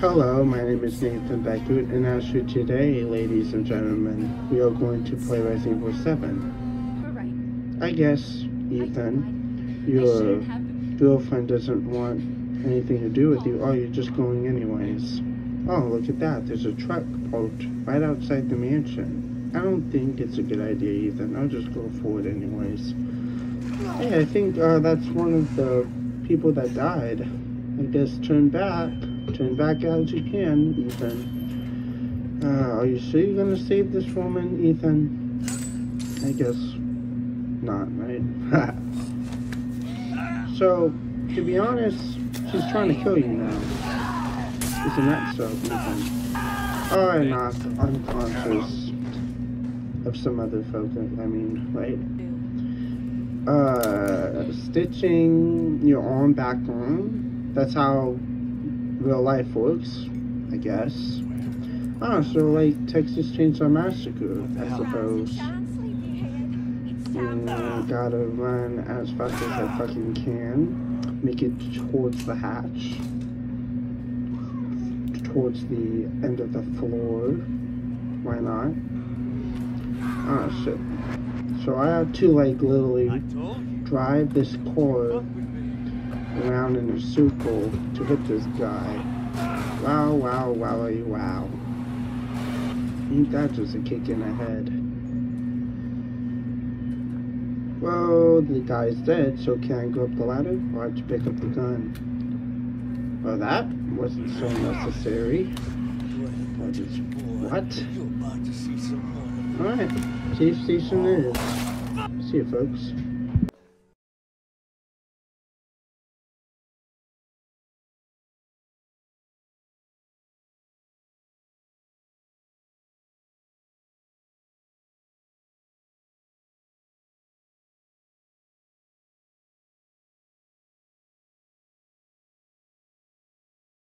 Hello, my name is Nathan Bechert, and as for today, ladies and gentlemen, we are going to play Resident Evil 7. I guess, Ethan, your girlfriend doesn't want anything to do with you, or you're just going anyways. Oh, look at that, there's a truck parked right outside the mansion. I don't think it's a good idea, Ethan. I'll just go for it anyways. Hey, I think uh, that's one of the people that died. I guess turn back. Turn back as you can, Ethan. Uh, are you sure you're gonna save this woman, Ethan? I guess not, right? so, to be honest, she's trying to kill you now. Isn't that so, Ethan? Oh, not unconscious of some other folk, I mean, right? Uh, stitching your arm back on. That's how real life works, I guess. Ah, so like Texas Chainsaw Massacre, I suppose. Mm, gotta run as fast as I fucking can. Make it towards the hatch. Towards the end of the floor. Why not? Ah, shit. So I have to like literally drive this car around in a circle to hit this guy. Wow, wow, wowie, wow. Ain't that just a kick in the head? Well, the guy's dead, so can I go up the ladder? Or to pick up the gun? Well, that wasn't so necessary. what? Alright, safe station is. See you, folks.